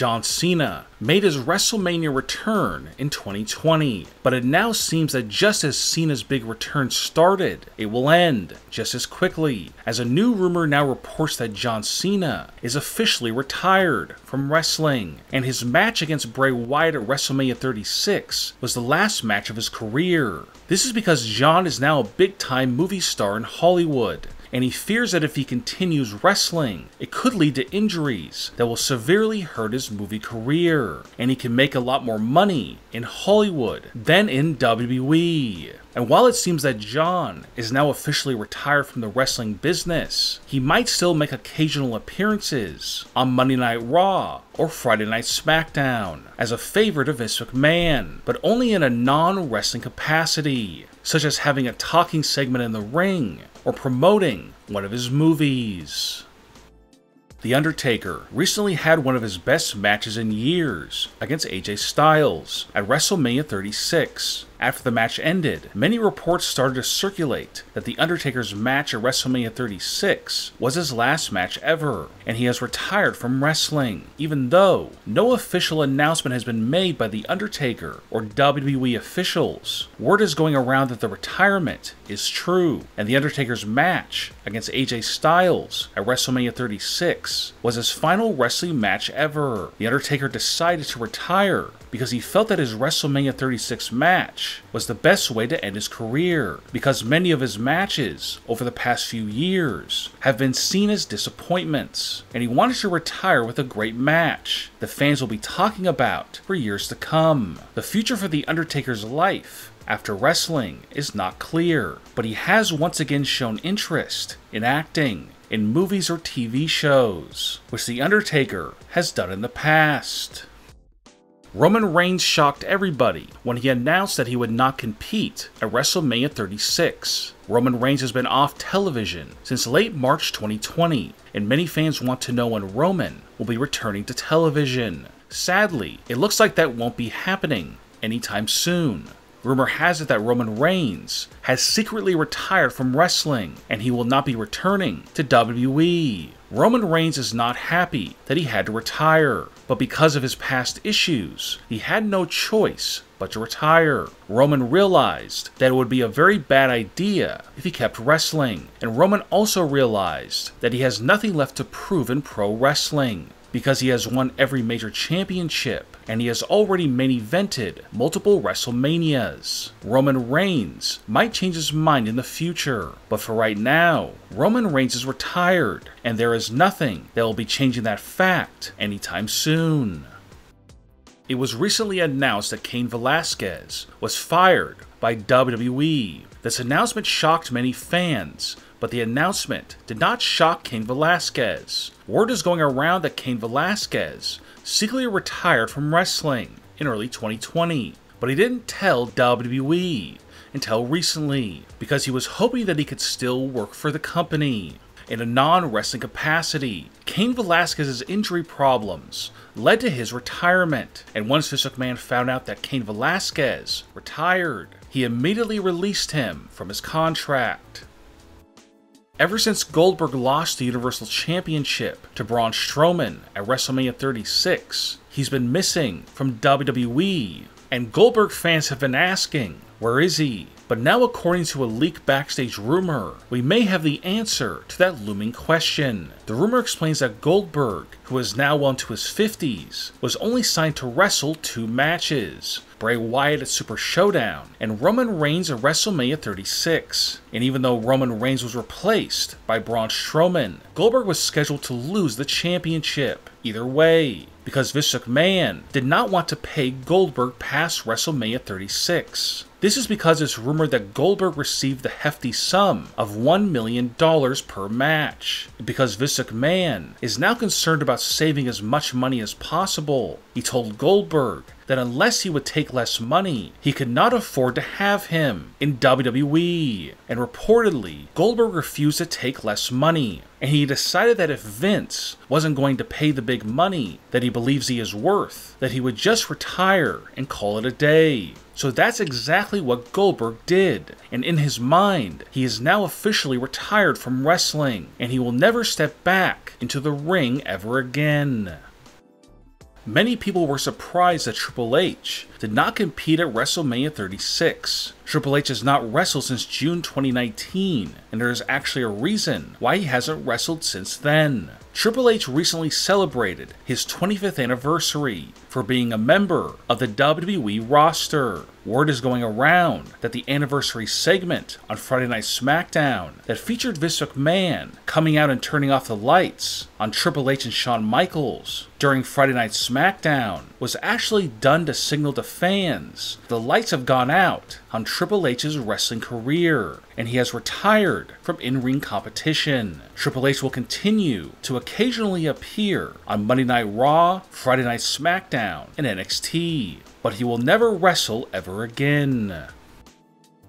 John Cena, made his WrestleMania return in 2020, but it now seems that just as Cena's big return started, it will end just as quickly, as a new rumor now reports that John Cena is officially retired from wrestling, and his match against Bray Wyatt at WrestleMania 36 was the last match of his career. This is because John is now a big time movie star in Hollywood, and he fears that if he continues wrestling, it could lead to injuries that will severely hurt his movie career, and he can make a lot more money in Hollywood than in WWE. And while it seems that John is now officially retired from the wrestling business, he might still make occasional appearances on Monday Night Raw or Friday Night SmackDown as a favorite of Vince McMahon, but only in a non wrestling capacity, such as having a talking segment in the ring or promoting one of his movies. The Undertaker recently had one of his best matches in years against AJ Styles at WrestleMania 36. After the match ended, many reports started to circulate that The Undertaker's match at WrestleMania 36 was his last match ever, and he has retired from wrestling, even though no official announcement has been made by The Undertaker or WWE officials. Word is going around that the retirement is true, and The Undertaker's match against AJ Styles at WrestleMania 36 was his final wrestling match ever. The Undertaker decided to retire because he felt that his WrestleMania 36 match was the best way to end his career, because many of his matches over the past few years have been seen as disappointments, and he wanted to retire with a great match the fans will be talking about for years to come. The future for The Undertaker's life after wrestling is not clear, but he has once again shown interest in acting in movies or TV shows, which The Undertaker has done in the past. Roman Reigns shocked everybody when he announced that he would not compete at WrestleMania 36. Roman Reigns has been off television since late March 2020, and many fans want to know when Roman will be returning to television. Sadly, it looks like that won't be happening anytime soon. Rumor has it that Roman Reigns has secretly retired from wrestling and he will not be returning to WWE. Roman Reigns is not happy that he had to retire, but because of his past issues, he had no choice but to retire. Roman realized that it would be a very bad idea if he kept wrestling, and Roman also realized that he has nothing left to prove in pro wrestling because he has won every major championship and he has already main evented multiple WrestleManias. Roman Reigns might change his mind in the future, but for right now, Roman Reigns is retired and there is nothing that will be changing that fact anytime soon. It was recently announced that Cain Velasquez was fired by WWE. This announcement shocked many fans, but the announcement did not shock Cain Velasquez. Word is going around that Cain Velasquez secretly retired from wrestling in early 2020, but he didn't tell WWE until recently because he was hoping that he could still work for the company. In a non wrestling capacity, Cain Velasquez's injury problems led to his retirement, and once Vince McMahon found out that Cain Velasquez retired, he immediately released him from his contract. Ever since Goldberg lost the Universal Championship to Braun Strowman at WrestleMania 36, he's been missing from WWE, and Goldberg fans have been asking, where is he? But now, according to a leaked backstage rumor, we may have the answer to that looming question. The rumor explains that Goldberg, who is now well into his 50s, was only signed to wrestle two matches Bray Wyatt at Super Showdown, and Roman Reigns at WrestleMania 36. And even though Roman Reigns was replaced by Braun Strowman, Goldberg was scheduled to lose the championship. Either way, because Vince McMahon did not want to pay Goldberg past WrestleMania 36. This is because it's rumored that Goldberg received the hefty sum of $1 million per match. Because Vince McMahon is now concerned about saving as much money as possible, he told Goldberg that unless he would take less money, he could not afford to have him in WWE. And reportedly, Goldberg refused to take less money, and he decided that if Vince wasn't going to pay the big money that he believes he is worth, that he would just retire and call it a day. So that's exactly what Goldberg did, and in his mind, he is now officially retired from wrestling, and he will never step back into the ring ever again. many people were surprised that Triple H did not compete at WrestleMania 36. Triple H has not wrestled since June 2019, and there is actually a reason why he hasn't wrestled since then. Triple H recently celebrated his 25th anniversary for being a member of the WWE roster. Word is going around that the anniversary segment on Friday Night SmackDown that featured Vince McMahon coming out and turning off the lights on Triple H and Shawn Michaels during Friday Night SmackDown was actually done to signal to fans the lights have gone out on Triple H's wrestling career and he has retired from in ring competition. Triple H will continue to occasionally appear on Monday Night Raw, Friday Night SmackDown, and NXT, but he will never wrestle ever again.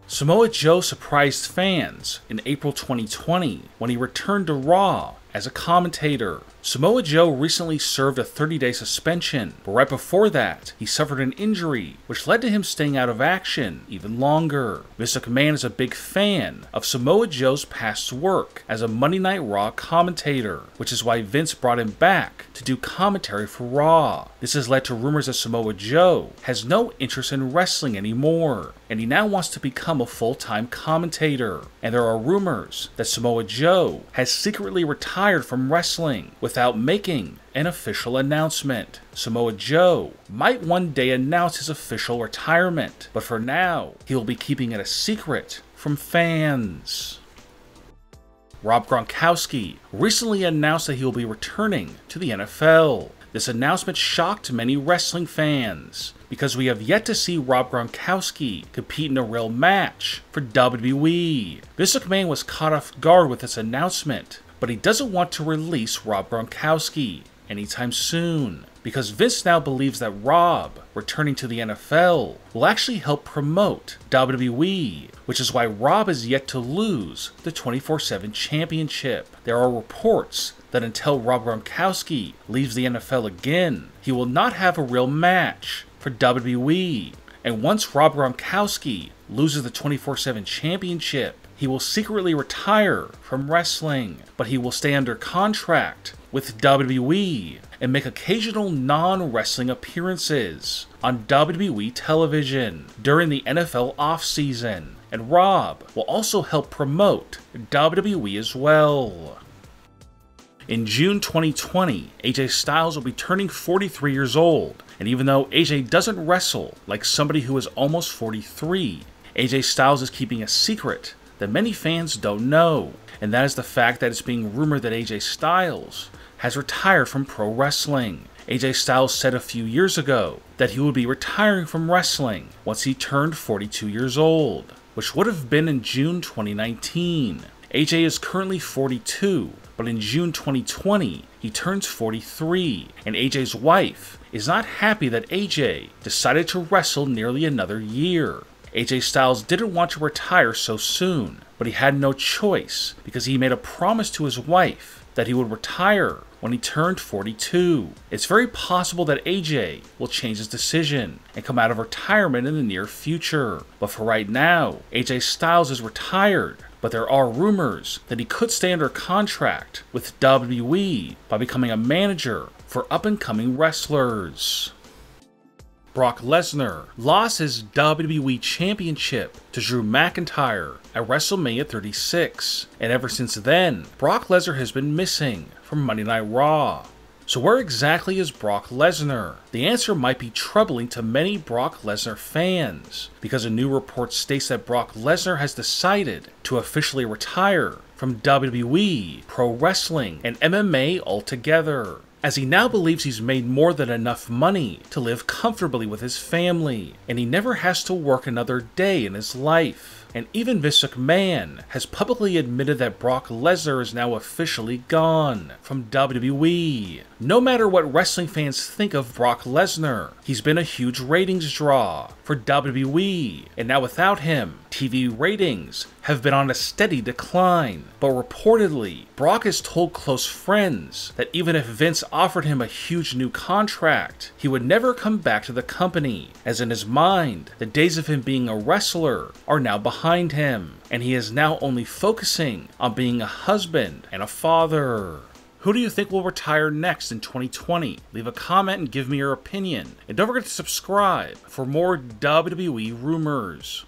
Samoa Joe surprised fans in April 2020 when he returned to Raw as a commentator. Samoa Joe recently served a 30 day suspension, but right before that, he suffered an injury, which led to him staying out of action even longer. Vince McMahon is a big fan of Samoa Joe's past work as a Monday Night Raw commentator, which is why Vince brought him back to do commentary for Raw. This has led to rumors that Samoa Joe has no interest in wrestling anymore, and he now wants to become a full time commentator. And there are rumors that Samoa Joe has secretly retired from wrestling without making an official announcement. Samoa Joe might one day announce his official retirement, but for now, he will be keeping it a secret from fans. Rob Gronkowski recently announced that he will be returning to the NFL. This announcement shocked many wrestling fans because we have yet to see Rob Gronkowski compete in a real match for WWE. Vince McMahon was caught off guard with this announcement, but he doesn't want to release Rob Gronkowski anytime soon because Vince now believes that Rob returning to the NFL will actually help promote WWE, which is why Rob is yet to lose the 24 7 championship. There are reports that until Rob Gronkowski leaves the NFL again, he will not have a real match for WWE. And once Rob Gronkowski loses the 24 7 championship, he will secretly retire from wrestling, but he will stay under contract with WWE and make occasional non wrestling appearances on WWE television during the NFL offseason. And Rob will also help promote WWE as well. In June 2020, AJ Styles will be turning 43 years old, and even though AJ doesn't wrestle like somebody who is almost 43, AJ Styles is keeping a secret that many fans don't know, and that is the fact that it's being rumored that AJ Styles has retired from pro wrestling. AJ Styles said a few years ago that he would be retiring from wrestling once he turned 42 years old, which would have been in June 2019. AJ is currently 42, but in June 2020, he turns 43, and AJ's wife is not happy that AJ decided to wrestle nearly another year. AJ Styles didn't want to retire so soon, but he had no choice because he made a promise to his wife that he would retire when he turned 42. It's very possible that AJ will change his decision and come out of retirement in the near future. But for right now, AJ Styles is retired. But there are rumors that he could stay under contract with WWE by becoming a manager for up and coming wrestlers. Brock Lesnar lost his WWE Championship to Drew McIntyre at WrestleMania 36, and ever since then, Brock Lesnar has been missing from Monday Night Raw. So, where exactly is Brock Lesnar? The answer might be troubling to many Brock Lesnar fans, because a new report states that Brock Lesnar has decided to officially retire from WWE, pro wrestling, and MMA altogether as he now believes he's made more than enough money to live comfortably with his family, and he never has to work another day in his life. And even Vince McMahon has publicly admitted that Brock Lesnar is now officially gone from WWE. No matter what wrestling fans think of Brock Lesnar, he's been a huge ratings draw for WWE, and now without him, TV ratings have been on a steady decline. But reportedly, Brock has told close friends that even if Vince offered him a huge new contract, he would never come back to the company, as in his mind, the days of him being a wrestler are now behind him, and he is now only focusing on being a husband and a father. Who do you think will retire next in 2020? Leave a comment and give me your opinion. And don't forget to subscribe for more WWE rumors.